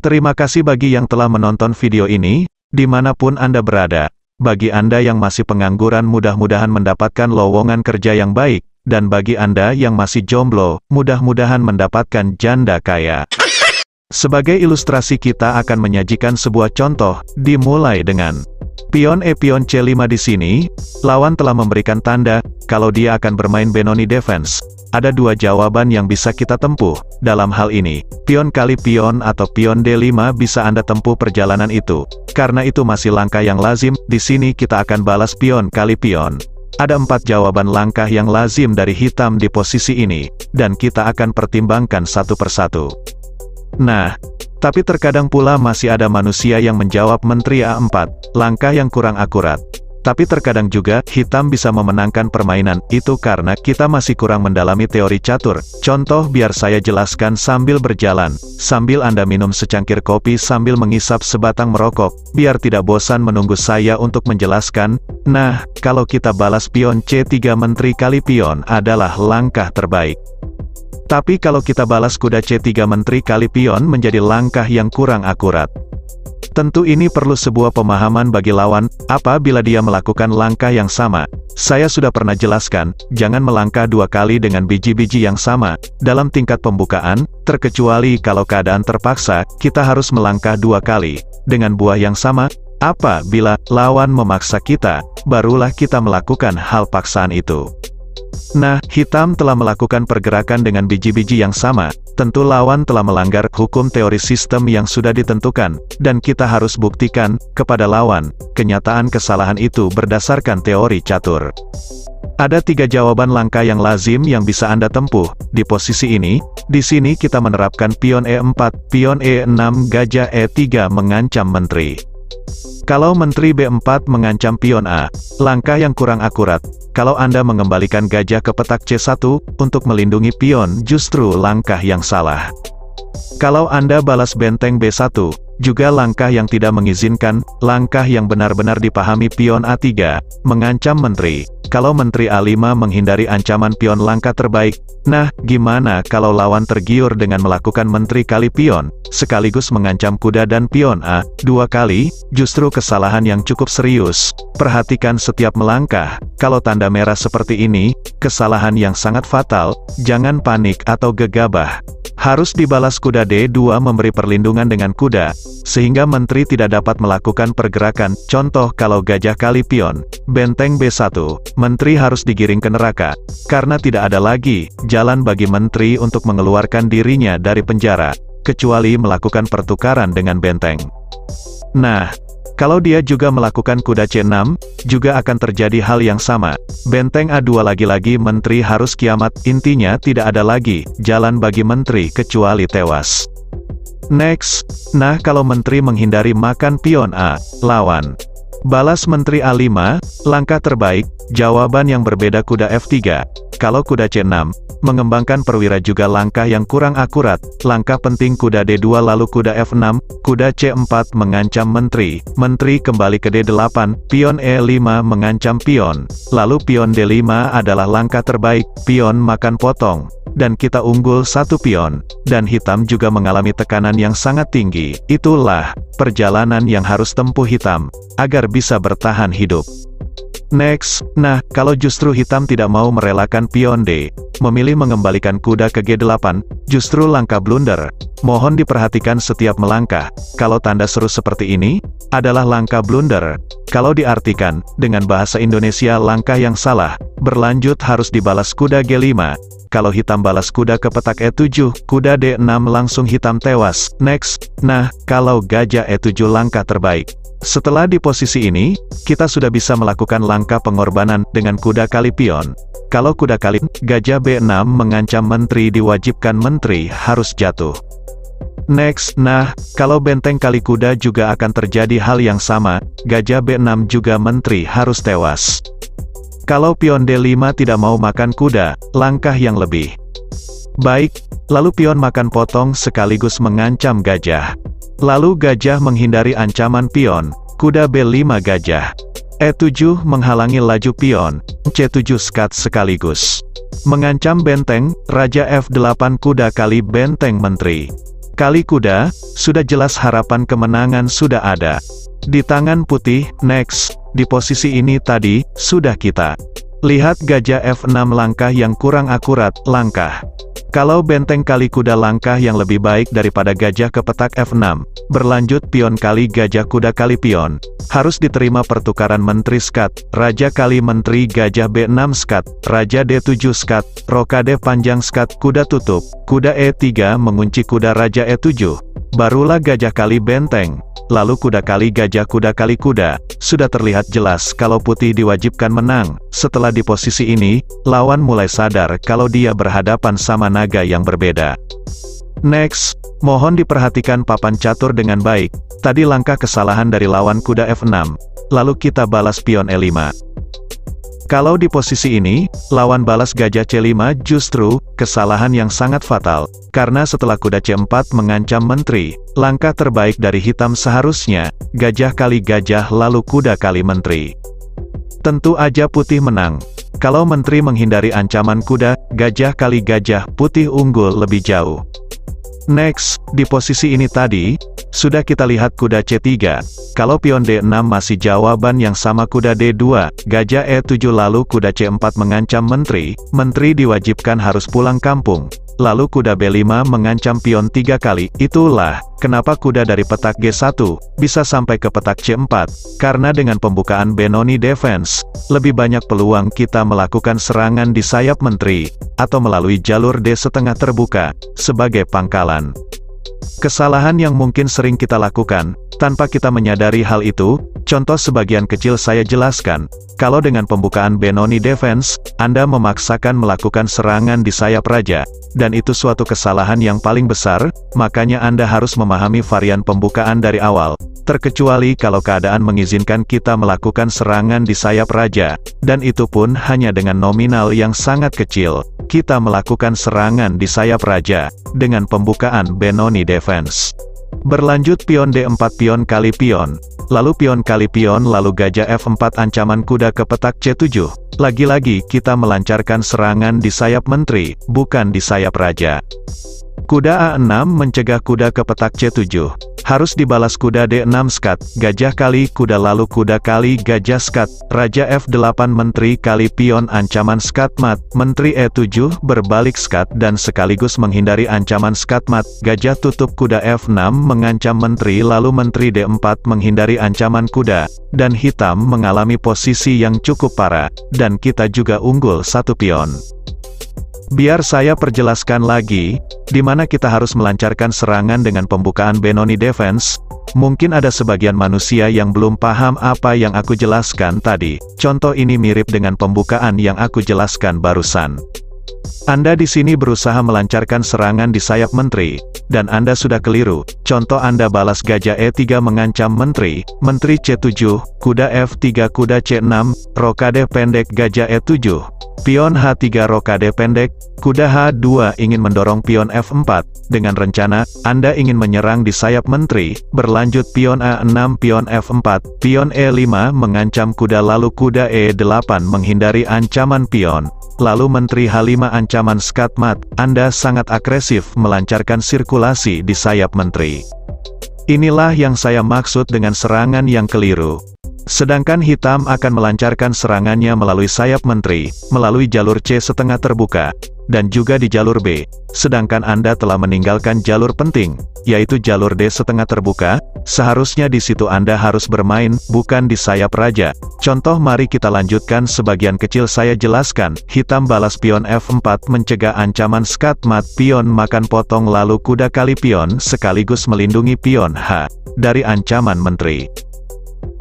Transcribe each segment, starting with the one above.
Terima kasih bagi yang telah menonton video ini, di mana pun Anda berada. Bagi Anda yang masih pengangguran mudah-mudahan mendapatkan lowongan kerja yang baik, dan bagi Anda yang masih jomblo, mudah-mudahan mendapatkan janda kaya. Sebagai ilustrasi kita akan menyajikan sebuah contoh, dimulai dengan Pion E pion C5 di sini, lawan telah memberikan tanda, kalau dia akan bermain Benoni defense. Ada dua jawaban yang bisa kita tempuh, dalam hal ini, pion kali pion atau pion D5 bisa Anda tempuh perjalanan itu. Karena itu masih langkah yang lazim, di sini kita akan balas pion kali pion. Ada empat jawaban langkah yang lazim dari hitam di posisi ini, dan kita akan pertimbangkan satu persatu. Nah, tapi terkadang pula masih ada manusia yang menjawab Menteri A4, langkah yang kurang akurat. Tapi terkadang juga, hitam bisa memenangkan permainan, itu karena kita masih kurang mendalami teori catur. Contoh biar saya jelaskan sambil berjalan, sambil Anda minum secangkir kopi sambil mengisap sebatang merokok, biar tidak bosan menunggu saya untuk menjelaskan. Nah, kalau kita balas pion C3 Menteri kali pion adalah langkah terbaik. Tapi kalau kita balas kuda C3 Menteri kali pion menjadi langkah yang kurang akurat. Tentu ini perlu sebuah pemahaman bagi lawan, apabila dia melakukan langkah yang sama. Saya sudah pernah jelaskan, jangan melangkah dua kali dengan biji-biji yang sama, dalam tingkat pembukaan, terkecuali kalau keadaan terpaksa, kita harus melangkah dua kali, dengan buah yang sama, apa bila lawan memaksa kita, barulah kita melakukan hal paksaan itu. Nah, hitam telah melakukan pergerakan dengan biji-biji yang sama, tentu lawan telah melanggar hukum teori sistem yang sudah ditentukan, dan kita harus buktikan, kepada lawan, kenyataan kesalahan itu berdasarkan teori catur. Ada tiga jawaban langkah yang lazim yang bisa Anda tempuh. Di posisi ini, di sini kita menerapkan pion E4, pion E6, gajah E3 mengancam menteri. Kalau Menteri B4 mengancam pion A, langkah yang kurang akurat. Kalau Anda mengembalikan gajah ke petak C1, untuk melindungi pion justru langkah yang salah. Kalau Anda balas benteng B1, juga langkah yang tidak mengizinkan, langkah yang benar-benar dipahami pion A3, mengancam menteri. Kalau menteri A5 menghindari ancaman pion langkah terbaik, nah, gimana kalau lawan tergiur dengan melakukan menteri kali pion, sekaligus mengancam kuda dan pion A, dua kali, justru kesalahan yang cukup serius. Perhatikan setiap melangkah, kalau tanda merah seperti ini, kesalahan yang sangat fatal, jangan panik atau gegabah. Harus dibalas kuda D2 memberi perlindungan dengan kuda, sehingga menteri tidak dapat melakukan pergerakan, contoh kalau gajah kali pion, benteng B1, menteri harus digiring ke neraka, karena tidak ada lagi, jalan bagi menteri untuk mengeluarkan dirinya dari penjara, kecuali melakukan pertukaran dengan benteng. Nah, kalau dia juga melakukan kuda C6, juga akan terjadi hal yang sama. Benteng A2 lagi-lagi menteri harus kiamat, intinya tidak ada lagi, jalan bagi menteri kecuali tewas. Next, nah kalau menteri menghindari makan pion A, lawan. Balas menteri A5, langkah terbaik, jawaban yang berbeda kuda F3. Kalau kuda C6, mengembangkan perwira juga langkah yang kurang akurat, langkah penting kuda D2 lalu kuda F6, kuda C4 mengancam menteri, menteri kembali ke D8, pion E5 mengancam pion, lalu pion D5 adalah langkah terbaik, pion makan potong, dan kita unggul satu pion, dan hitam juga mengalami tekanan yang sangat tinggi, itulah, perjalanan yang harus tempuh hitam, agar bisa bertahan hidup. Next, nah, kalau justru hitam tidak mau merelakan pion D, memilih mengembalikan kuda ke G8, justru langkah blunder. Mohon diperhatikan setiap melangkah, kalau tanda seru seperti ini, adalah langkah blunder. Kalau diartikan, dengan bahasa Indonesia langkah yang salah, berlanjut harus dibalas kuda G5. Kalau hitam balas kuda ke petak E7, kuda D6 langsung hitam tewas. Next, nah, kalau gajah E7 langkah terbaik. Setelah di posisi ini, kita sudah bisa melakukan langkah pengorbanan dengan kuda kali pion. Kalau kuda kali, gajah B6 mengancam menteri diwajibkan menteri harus jatuh. Next, nah, kalau benteng kali kuda juga akan terjadi hal yang sama, gajah B6 juga menteri harus tewas. Kalau pion D5 tidak mau makan kuda, langkah yang lebih baik, lalu pion makan potong sekaligus mengancam gajah. Lalu gajah menghindari ancaman pion, kuda B5 gajah. E7 menghalangi laju pion, C7 skat sekaligus. Mengancam benteng, Raja F8 kuda kali benteng menteri. Kali kuda, sudah jelas harapan kemenangan sudah ada. Di tangan putih, next, di posisi ini tadi, sudah kita. Lihat gajah F6 langkah yang kurang akurat, langkah. Kalau benteng kali kuda langkah yang lebih baik daripada gajah ke petak F6, berlanjut pion kali gajah kuda kali pion, harus diterima pertukaran menteri skat, raja kali menteri gajah B6 skat, raja D7 skat, rokade panjang skat, kuda tutup, kuda E3 mengunci kuda raja E7, barulah gajah kali benteng, lalu kuda kali gajah kuda kali kuda, sudah terlihat jelas kalau putih diwajibkan menang. Setelah di posisi ini, lawan mulai sadar kalau dia berhadapan sama naga yang berbeda. Next, mohon diperhatikan papan catur dengan baik, tadi langkah kesalahan dari lawan kuda F6, lalu kita balas pion E5. Kalau di posisi ini, lawan balas gajah C5 justru, kesalahan yang sangat fatal, karena setelah kuda C4 mengancam menteri, langkah terbaik dari hitam seharusnya, gajah kali gajah lalu kuda kali menteri. Tentu aja putih menang. Kalau menteri menghindari ancaman kuda, gajah kali gajah, putih unggul lebih jauh. Next, di posisi ini tadi, sudah kita lihat kuda C3, kalau pion D6 masih jawaban yang sama kuda D2, gajah E7 lalu kuda C4 mengancam menteri, menteri diwajibkan harus pulang kampung. Lalu kuda B5 mengancam pion tiga kali, itulah, kenapa kuda dari petak G1, bisa sampai ke petak C4, karena dengan pembukaan Benoni Defense, lebih banyak peluang kita melakukan serangan di sayap menteri, atau melalui jalur D setengah terbuka, sebagai pangkalan. Kesalahan yang mungkin sering kita lakukan, tanpa kita menyadari hal itu, contoh sebagian kecil saya jelaskan, kalau dengan pembukaan Benoni Defense, Anda memaksakan melakukan serangan di sayap raja, dan itu suatu kesalahan yang paling besar, makanya Anda harus memahami varian pembukaan dari awal, terkecuali kalau keadaan mengizinkan kita melakukan serangan di sayap raja, dan itu pun hanya dengan nominal yang sangat kecil, kita melakukan serangan di sayap raja, dengan pembukaan Benoni Defense. Berlanjut pion D4 pion kali pion, lalu pion kali pion lalu gajah F4 ancaman kuda ke petak C7. Lagi-lagi kita melancarkan serangan di sayap menteri, bukan di sayap raja. Kuda A6 mencegah kuda ke petak C7. Harus dibalas kuda D6 skat, gajah kali kuda lalu kuda kali gajah skat, raja F8 menteri kali pion ancaman skat mat, menteri E7 berbalik skat dan sekaligus menghindari ancaman skat mat, gajah tutup kuda F6 mengancam menteri lalu menteri D4 menghindari ancaman kuda, dan hitam mengalami posisi yang cukup parah, dan kita juga unggul satu pion. Biar saya perjelaskan lagi, di mana kita harus melancarkan serangan dengan pembukaan Benoni Defense, mungkin ada sebagian manusia yang belum paham apa yang aku jelaskan tadi. Contoh ini mirip dengan pembukaan yang aku jelaskan barusan. Anda di sini berusaha melancarkan serangan di sayap menteri, dan Anda sudah keliru. Contoh Anda balas gajah E3 mengancam menteri, menteri C7, kuda F3 kuda C6, rokade pendek gajah E7, Pion H3 rokade pendek, kuda H2 ingin mendorong pion F4, dengan rencana, Anda ingin menyerang di sayap menteri, berlanjut pion A6 pion F4, pion E5 mengancam kuda lalu kuda E8 menghindari ancaman pion, lalu menteri H5 ancaman skatmat, Anda sangat agresif melancarkan sirkulasi di sayap menteri. Inilah yang saya maksud dengan serangan yang keliru. Sedangkan hitam akan melancarkan serangannya melalui sayap menteri, melalui jalur C setengah terbuka, dan juga di jalur B. Sedangkan Anda telah meninggalkan jalur penting, yaitu jalur D setengah terbuka, seharusnya di situ Anda harus bermain, bukan di sayap raja. Contoh mari kita lanjutkan sebagian kecil saya jelaskan, hitam balas pion F4 mencegah ancaman skat mat pion makan potong lalu kuda kali pion sekaligus melindungi pion H dari ancaman menteri.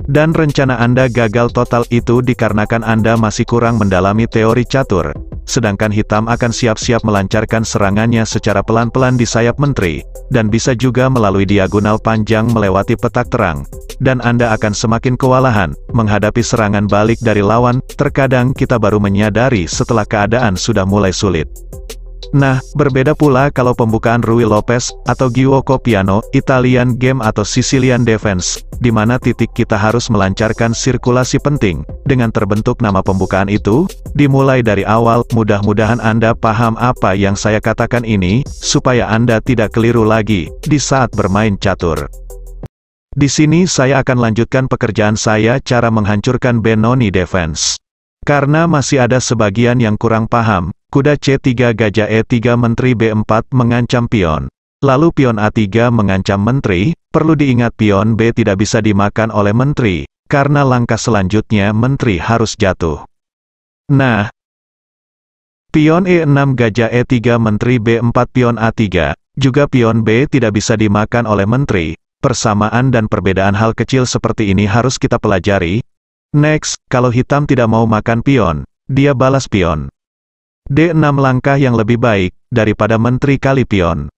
Dan rencana Anda gagal total itu dikarenakan Anda masih kurang mendalami teori catur, sedangkan hitam akan siap-siap melancarkan serangannya secara pelan-pelan di sayap menteri, dan bisa juga melalui diagonal panjang melewati petak terang, dan Anda akan semakin kewalahan, menghadapi serangan balik dari lawan, terkadang kita baru menyadari setelah keadaan sudah mulai sulit. Nah, berbeda pula kalau pembukaan Rui Lopez, atau Giuoco Piano, Italian Game atau Sicilian Defense, di mana titik kita harus melancarkan sirkulasi penting. Dengan terbentuk nama pembukaan itu, dimulai dari awal, mudah-mudahan Anda paham apa yang saya katakan ini, supaya Anda tidak keliru lagi, di saat bermain catur. Di sini saya akan lanjutkan pekerjaan saya cara menghancurkan Benoni Defense. Karena masih ada sebagian yang kurang paham, kuda C3 gajah E3 Menteri B4 mengancam pion. Lalu pion A3 mengancam menteri, perlu diingat pion B tidak bisa dimakan oleh menteri, karena langkah selanjutnya menteri harus jatuh. Nah, pion E6 gajah E3 menteri B4 pion A3, juga pion B tidak bisa dimakan oleh menteri, persamaan dan perbedaan hal kecil seperti ini harus kita pelajari. Next, kalau hitam tidak mau makan pion, dia balas pion. D6 langkah yang lebih baik, daripada menteri kali pion.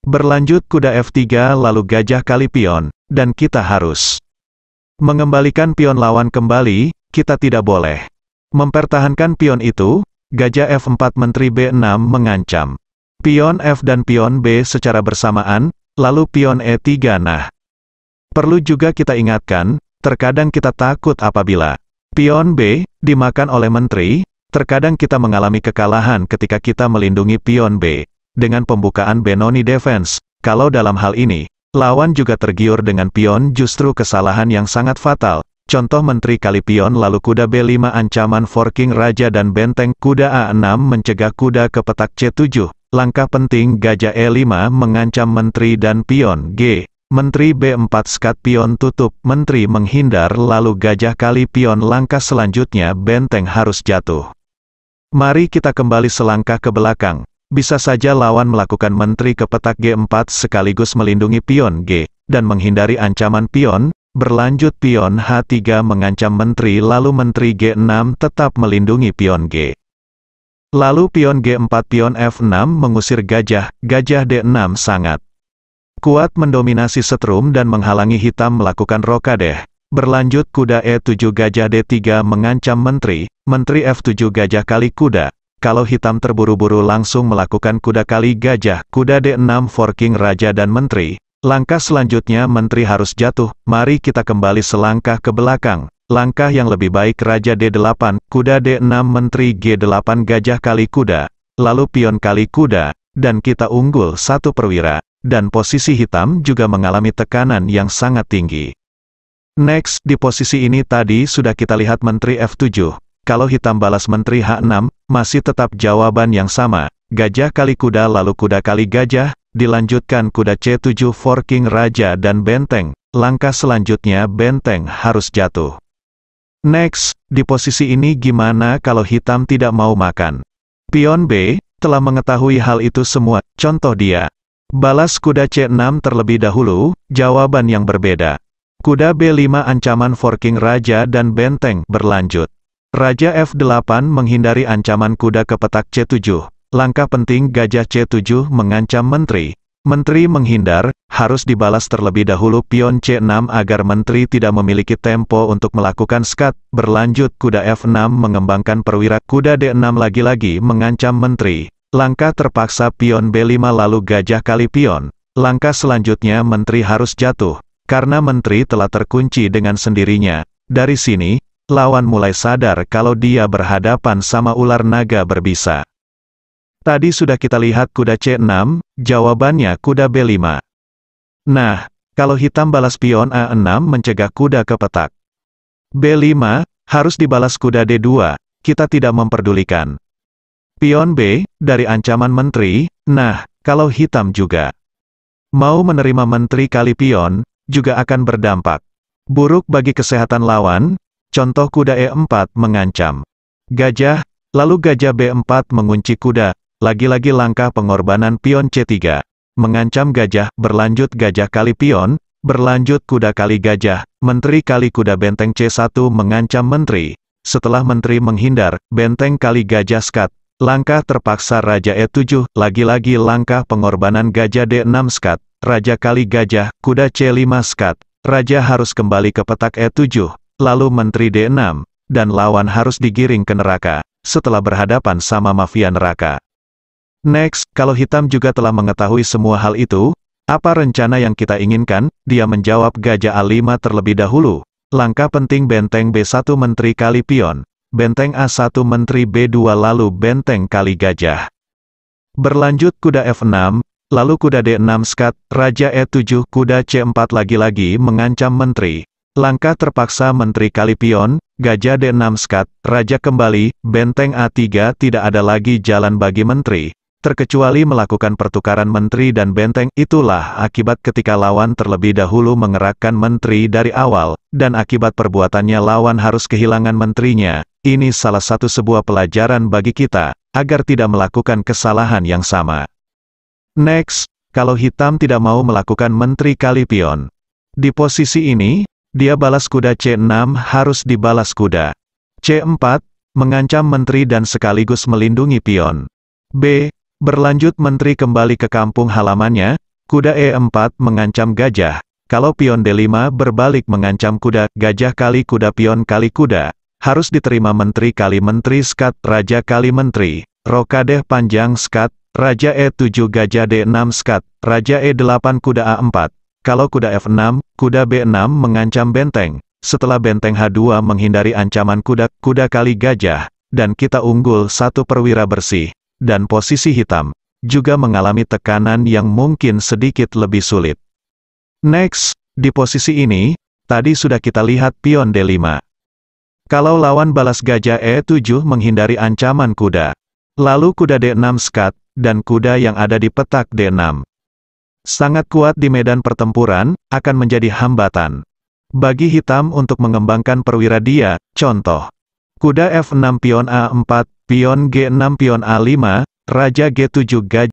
Berlanjut kuda F3 lalu gajah kali pion, dan kita harus mengembalikan pion lawan kembali, kita tidak boleh mempertahankan pion itu, gajah F4 menteri B6 mengancam. Pion F dan pion B secara bersamaan, lalu pion E3 nah. Perlu juga kita ingatkan, terkadang kita takut apabila pion B dimakan oleh menteri, terkadang kita mengalami kekalahan ketika kita melindungi pion B dengan pembukaan Benoni Defense. Kalau dalam hal ini, lawan juga tergiur dengan pion justru kesalahan yang sangat fatal. Contoh Menteri kali pion lalu kuda B5 ancaman forking raja dan benteng, kuda A6 mencegah kuda ke petak C7. Langkah penting gajah E5 mengancam menteri dan pion G. Menteri B4 skat pion tutup, menteri menghindar lalu gajah kali pion langkah selanjutnya benteng harus jatuh. Mari kita kembali selangkah ke belakang. Bisa saja lawan melakukan menteri ke petak G4 sekaligus melindungi pion G, dan menghindari ancaman pion, berlanjut pion H3 mengancam menteri lalu menteri G6 tetap melindungi pion G. Lalu pion G4 pion F6 mengusir gajah, gajah D6 sangat kuat mendominasi setrum dan menghalangi hitam melakukan rokadeh. Berlanjut kuda E7 gajah D3 mengancam menteri, menteri F7 gajah kali kuda, kalau hitam terburu-buru langsung melakukan kuda kali gajah, kuda D6 forking raja dan menteri. Langkah selanjutnya menteri harus jatuh, mari kita kembali selangkah ke belakang. Langkah yang lebih baik raja D8, kuda D6 menteri G8 gajah kali kuda, lalu pion kali kuda, dan kita unggul satu perwira, dan posisi hitam juga mengalami tekanan yang sangat tinggi. Next, di posisi ini tadi sudah kita lihat menteri F7, kalau hitam balas menteri H6, masih tetap jawaban yang sama. Gajah kali kuda lalu kuda kali gajah, dilanjutkan kuda C7 forking raja dan benteng. Langkah selanjutnya benteng harus jatuh. Next, di posisi ini gimana kalau hitam tidak mau makan? Pion B, telah mengetahui hal itu semua, contoh dia. Balas kuda C6 terlebih dahulu, jawaban yang berbeda. Kuda B5 ancaman forking raja dan benteng berlanjut. Raja F8 menghindari ancaman kuda ke petak C7. Langkah penting gajah C7 mengancam menteri. Menteri menghindar, harus dibalas terlebih dahulu pion C6 agar menteri tidak memiliki tempo untuk melakukan skat. Berlanjut kuda F6 mengembangkan perwira kuda D6 lagi-lagi mengancam menteri. Langkah terpaksa pion B5 lalu gajah kali pion. Langkah selanjutnya menteri harus jatuh, karena menteri telah terkunci dengan sendirinya. Dari sini, lawan mulai sadar kalau dia berhadapan sama ular naga berbisa. Tadi sudah kita lihat kuda C6, jawabannya kuda B5. Nah, kalau hitam balas pion A6 mencegah kuda ke petak. B5, harus dibalas kuda D2, kita tidak memperdulikan. Pion B, dari ancaman menteri, nah, kalau hitam juga. Mau menerima menteri kali pion, juga akan berdampak. Buruk bagi kesehatan lawan, Contoh kuda E4 mengancam. Gajah, lalu gajah B4 mengunci kuda, lagi-lagi langkah pengorbanan pion C3. Mengancam gajah, berlanjut gajah kali pion, berlanjut kuda kali gajah, menteri kali kuda benteng C1 mengancam menteri. Setelah menteri menghindar, benteng kali gajah skat, langkah terpaksa Raja E7, lagi-lagi langkah pengorbanan gajah D6 skat, Raja kali gajah, kuda C5 skat, Raja harus kembali ke petak E7, lalu Menteri D6, dan lawan harus digiring ke neraka, setelah berhadapan sama mafia neraka. Next, kalau hitam juga telah mengetahui semua hal itu, Apa rencana yang kita inginkan? Dia menjawab gajah A5 terlebih dahulu. Langkah penting benteng B1 Menteri kali pion. Benteng A1 Menteri B2 lalu benteng kali gajah. Berlanjut kuda F6, lalu kuda D6 skat, Raja E7 kuda C4 lagi-lagi mengancam menteri. Langkah terpaksa menteri kali pion, gajah D6 skat, Raja kembali, benteng A3 tidak ada lagi jalan bagi menteri terkecuali melakukan pertukaran menteri dan benteng, itulah akibat ketika lawan terlebih dahulu mengerakkan menteri dari awal, dan akibat perbuatannya lawan harus kehilangan menterinya. Ini salah satu sebuah pelajaran bagi kita, agar tidak melakukan kesalahan yang sama. Next, kalau hitam tidak mau melakukan menteri kali pion. Di posisi ini, dia balas kuda C6 harus dibalas kuda. C4, mengancam menteri dan sekaligus melindungi pion. B. Berlanjut menteri kembali ke kampung halamannya, kuda E4 mengancam gajah, kalau pion D5 berbalik mengancam kuda, gajah kali kuda pion kali kuda, harus diterima menteri kali menteri skat, raja kali menteri, rokadeh panjang skat, raja E7 gajah D6 skat, raja E8 kuda A4, kalau kuda F6, kuda B6 mengancam benteng, setelah benteng H2 menghindari ancaman kuda, kuda kali gajah, dan kita unggul satu perwira bersih dan posisi hitam, juga mengalami tekanan yang mungkin sedikit lebih sulit. Next, di posisi ini, tadi sudah kita lihat pion D5. Kalau lawan balas gajah E7 menghindari ancaman kuda. Lalu kuda D6 skat, dan kuda yang ada di petak D6. Sangat kuat di medan pertempuran, akan menjadi hambatan. Bagi hitam untuk mengembangkan perwira dia, contoh. Kuda F6 pion A4, pion G6 pion A5, Raja G7 Gaj.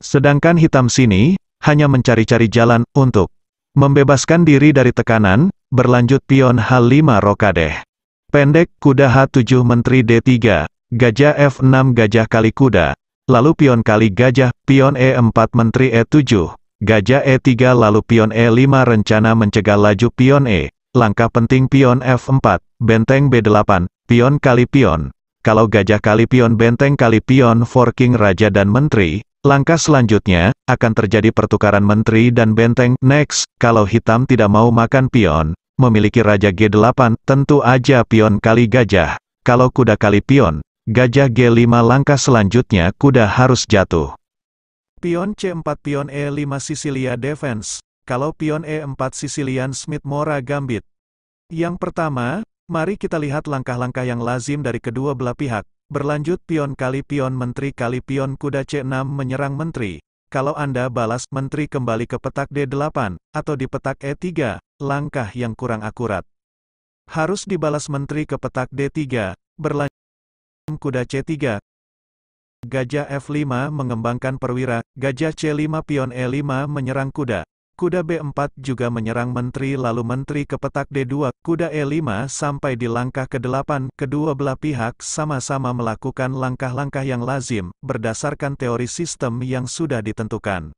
Sedangkan hitam sini, hanya mencari-cari jalan, untuk membebaskan diri dari tekanan, berlanjut pion H5 Rokadeh. Pendek, kuda H7 Menteri D3, gajah F6 gajah kali kuda, lalu pion kali gajah, pion E4 Menteri E7, gajah E3 lalu pion E5 rencana mencegah laju pion E, langkah penting pion F4, benteng B8, pion kali pion, kalau gajah kali pion benteng kali pion forking raja dan menteri, langkah selanjutnya, akan terjadi pertukaran menteri dan benteng. Next, kalau hitam tidak mau makan pion, memiliki raja G8, tentu aja pion kali gajah. Kalau kuda kali pion, gajah G5 langkah selanjutnya kuda harus jatuh. Pion C4 pion E5 Sicilia Defense. Kalau pion E4 Sicilian Smith Mora Gambit. Yang pertama, Mari kita lihat langkah-langkah yang lazim dari kedua belah pihak. Berlanjut pion kali pion menteri kali pion kuda C6 menyerang menteri. Kalau Anda balas menteri kembali ke petak D8, atau di petak E3, langkah yang kurang akurat. Harus dibalas menteri ke petak D3, berlanjut kuda C3. Gajah F5 mengembangkan perwira, gajah C5 pion E5 menyerang kuda. Kuda B4 juga menyerang menteri lalu menteri ke petak D2, kuda E5 sampai di langkah ke-8, kedua belah pihak sama-sama melakukan langkah-langkah yang lazim, berdasarkan teori sistem yang sudah ditentukan.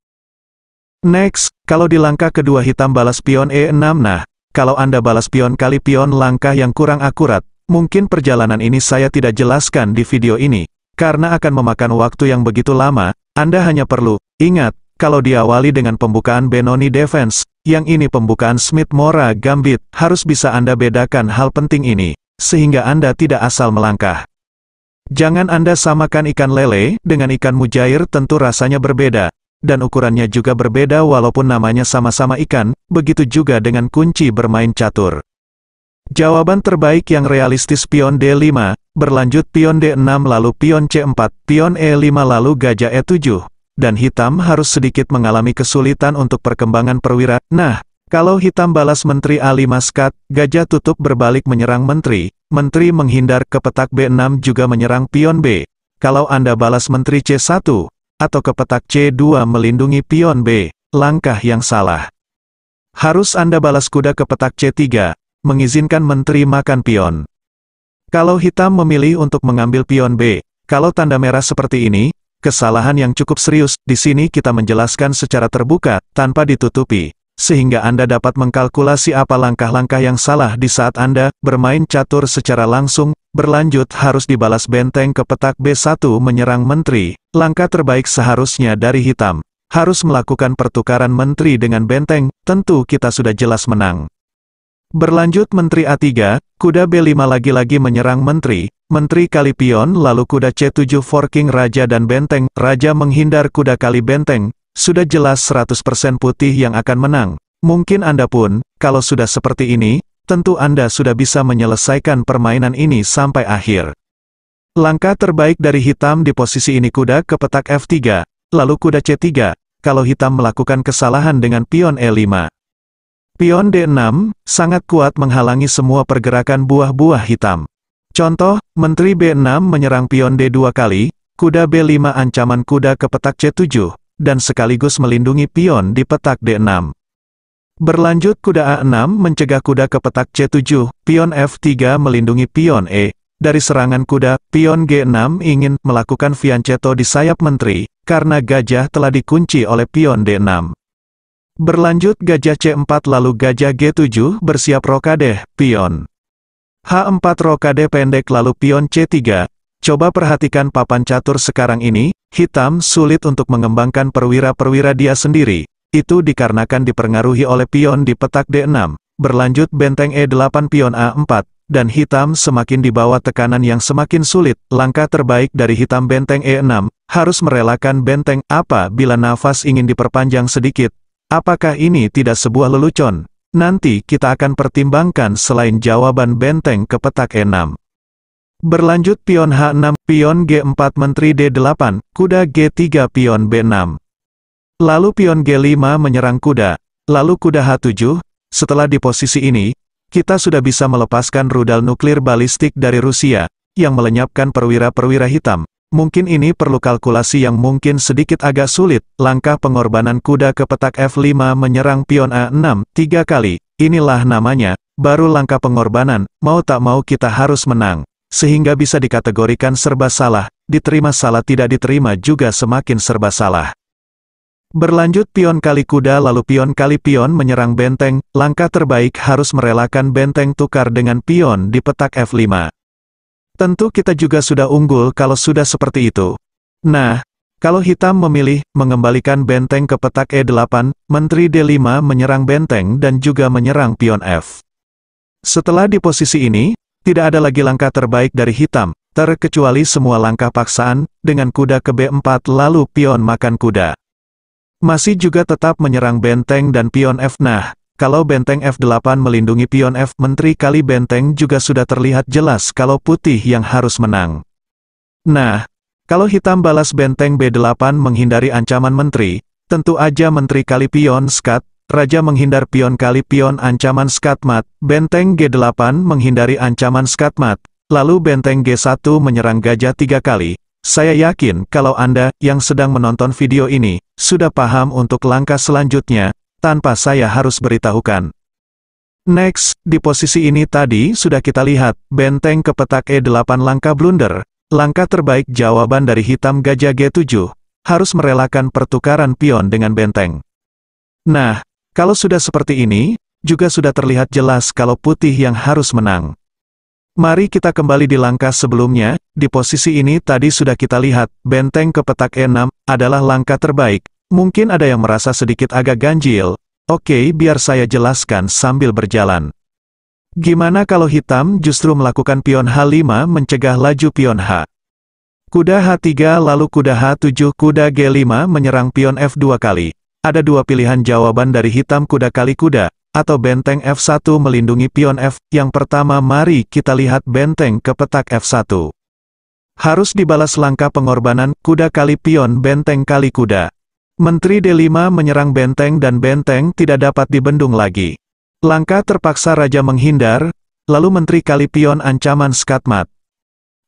Next, kalau di langkah kedua hitam balas pion E6 nah, kalau Anda balas pion kali pion langkah yang kurang akurat, mungkin perjalanan ini saya tidak jelaskan di video ini, karena akan memakan waktu yang begitu lama, Anda hanya perlu, ingat, kalau diawali dengan pembukaan Benoni Defense, yang ini pembukaan Smith Mora Gambit, harus bisa Anda bedakan hal penting ini, sehingga Anda tidak asal melangkah. Jangan Anda samakan ikan lele dengan ikan mujair tentu rasanya berbeda, dan ukurannya juga berbeda walaupun namanya sama-sama ikan, begitu juga dengan kunci bermain catur. Jawaban terbaik yang realistis pion D5, berlanjut pion D6 lalu pion C4, pion E5 lalu gajah E7, dan hitam harus sedikit mengalami kesulitan untuk perkembangan perwira. Nah, kalau hitam balas Menteri Ali Maskat, gajah tutup berbalik menyerang Menteri, Menteri menghindar ke petak B6 juga menyerang pion B. Kalau Anda balas Menteri C1, atau ke petak C2 melindungi pion B, langkah yang salah. Harus Anda balas kuda ke petak C3, mengizinkan Menteri makan pion. Kalau hitam memilih untuk mengambil pion B, kalau tanda merah seperti ini, Kesalahan yang cukup serius, di sini kita menjelaskan secara terbuka, tanpa ditutupi, sehingga Anda dapat mengkalkulasi apa langkah-langkah yang salah di saat Anda bermain catur secara langsung, berlanjut harus dibalas benteng ke petak B1 menyerang menteri. Langkah terbaik seharusnya dari hitam, harus melakukan pertukaran menteri dengan benteng, tentu kita sudah jelas menang. Berlanjut Menteri A3, kuda B5 lagi-lagi menyerang Menteri, Menteri kali pion lalu kuda C7 forking Raja dan Benteng, Raja menghindar kuda kali Benteng, sudah jelas 100% putih yang akan menang. Mungkin Anda pun, kalau sudah seperti ini, tentu Anda sudah bisa menyelesaikan permainan ini sampai akhir. Langkah terbaik dari hitam di posisi ini kuda ke petak F3, lalu kuda C3, kalau hitam melakukan kesalahan dengan pion E5. Pion D6, sangat kuat menghalangi semua pergerakan buah-buah hitam. Contoh, Menteri B6 menyerang pion D2 kali, kuda B5 ancaman kuda ke petak C7, dan sekaligus melindungi pion di petak D6. Berlanjut kuda A6 mencegah kuda ke petak C7, pion F3 melindungi pion E. Dari serangan kuda, pion G6 ingin melakukan fianchetto di sayap menteri, karena gajah telah dikunci oleh pion D6. Berlanjut gajah C4 lalu gajah G7 bersiap rokade, pion. H4 rokade pendek lalu pion C3. Coba perhatikan papan catur sekarang ini, hitam sulit untuk mengembangkan perwira-perwira dia sendiri. Itu dikarenakan dipengaruhi oleh pion di petak D6. Berlanjut benteng E8 pion A4, dan hitam semakin di bawah tekanan yang semakin sulit. Langkah terbaik dari hitam benteng E6, harus merelakan benteng apa bila nafas ingin diperpanjang sedikit, Apakah ini tidak sebuah lelucon? Nanti kita akan pertimbangkan selain jawaban benteng ke petak E6. Berlanjut pion H6, pion G4 menteri D8, kuda G3 pion B6. Lalu pion G5 menyerang kuda, lalu kuda H7, setelah di posisi ini, kita sudah bisa melepaskan rudal nuklir balistik dari Rusia, yang melenyapkan perwira-perwira hitam. Mungkin ini perlu kalkulasi yang mungkin sedikit agak sulit, langkah pengorbanan kuda ke petak F5 menyerang pion A6, tiga kali, inilah namanya, baru langkah pengorbanan, mau tak mau kita harus menang. Sehingga bisa dikategorikan serba salah, diterima salah tidak diterima juga semakin serba salah. Berlanjut pion kali kuda lalu pion kali pion menyerang benteng, langkah terbaik harus merelakan benteng tukar dengan pion di petak F5. Tentu kita juga sudah unggul kalau sudah seperti itu. Nah, kalau hitam memilih mengembalikan benteng ke petak E8, Menteri D5 menyerang benteng dan juga menyerang pion F. Setelah di posisi ini, tidak ada lagi langkah terbaik dari hitam, terkecuali semua langkah paksaan, dengan kuda ke B4 lalu pion makan kuda. Masih juga tetap menyerang benteng dan pion F. Nah, kalau benteng F8 melindungi pion F, menteri kali benteng juga sudah terlihat jelas kalau putih yang harus menang. Nah, kalau hitam balas benteng B8 menghindari ancaman menteri, tentu aja menteri kali pion skat, raja menghindar pion kali pion ancaman skatmat, benteng G8 menghindari ancaman skatmat, lalu benteng G1 menyerang gajah tiga kali. Saya yakin kalau Anda yang sedang menonton video ini, sudah paham untuk langkah selanjutnya, tanpa saya harus beritahukan. Next, di posisi ini tadi sudah kita lihat, benteng ke petak E8 langkah blunder, langkah terbaik jawaban dari hitam gajah G7, harus merelakan pertukaran pion dengan benteng. Nah, kalau sudah seperti ini, juga sudah terlihat jelas kalau putih yang harus menang. Mari kita kembali di langkah sebelumnya, di posisi ini tadi sudah kita lihat, benteng ke petak E6, adalah langkah terbaik, Mungkin ada yang merasa sedikit agak ganjil. Oke, biar saya jelaskan sambil berjalan. Gimana kalau hitam justru melakukan pion H5 mencegah laju pion H? Kuda H3 lalu kuda H7 kuda G5 menyerang pion F2 kali. Ada dua pilihan jawaban dari hitam kuda kali kuda, atau benteng F1 melindungi pion F. Yang pertama mari kita lihat benteng ke petak F1. Harus dibalas langkah pengorbanan kuda kali pion benteng kali kuda. Menteri D5 menyerang benteng dan benteng tidak dapat dibendung lagi. Langkah terpaksa Raja menghindar, lalu Menteri Kalipion ancaman skatmat.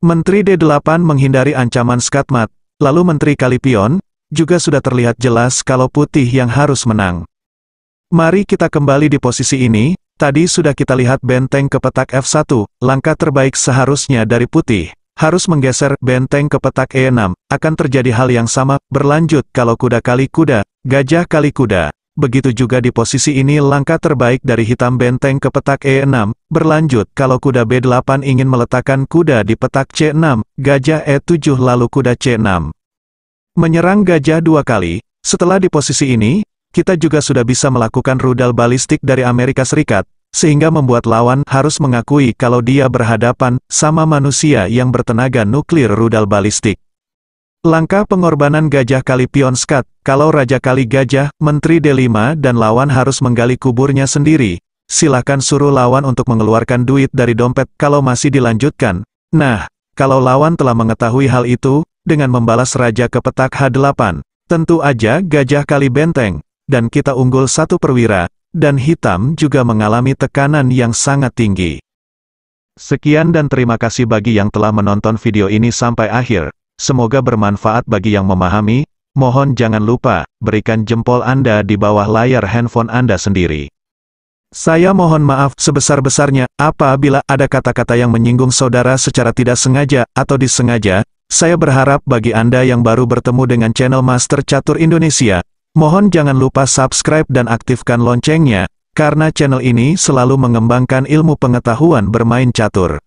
Menteri D8 menghindari ancaman skatmat, lalu Menteri Kalipion, juga sudah terlihat jelas kalau putih yang harus menang. Mari kita kembali di posisi ini, tadi sudah kita lihat benteng ke petak F1, langkah terbaik seharusnya dari putih harus menggeser benteng ke petak E6, akan terjadi hal yang sama, berlanjut kalau kuda kali kuda, gajah kali kuda. Begitu juga di posisi ini langkah terbaik dari hitam benteng ke petak E6, berlanjut kalau kuda B8 ingin meletakkan kuda di petak C6, gajah E7 lalu kuda C6. Menyerang gajah dua kali, Setelah di posisi ini, kita juga sudah bisa melakukan rudal balistik dari Amerika Serikat, sehingga membuat lawan harus mengakui kalau dia berhadapan sama manusia yang bertenaga nuklir rudal balistik. Langkah pengorbanan Gajah Kali Pionskat, kalau Raja Kali Gajah, Menteri D5 dan lawan harus menggali kuburnya sendiri. Silakan suruh lawan untuk mengeluarkan duit dari dompet kalau masih dilanjutkan. Nah, kalau lawan telah mengetahui hal itu, dengan membalas Raja ke petak H8, tentu aja Gajah Kali Benteng, dan kita unggul satu perwira, dan hitam juga mengalami tekanan yang sangat tinggi. Sekian dan terima kasih bagi yang telah menonton video ini sampai akhir. Semoga bermanfaat bagi yang memahami, mohon jangan lupa, berikan jempol Anda di bawah layar handphone Anda sendiri. Saya mohon maaf sebesar-besarnya, apabila ada kata-kata yang menyinggung saudara secara tidak sengaja atau disengaja, saya berharap bagi Anda yang baru bertemu dengan channel Master Catur Indonesia, mohon jangan lupa subscribe dan aktifkan loncengnya, karena channel ini selalu mengembangkan ilmu pengetahuan bermain catur.